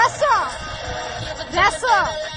Desce, ó.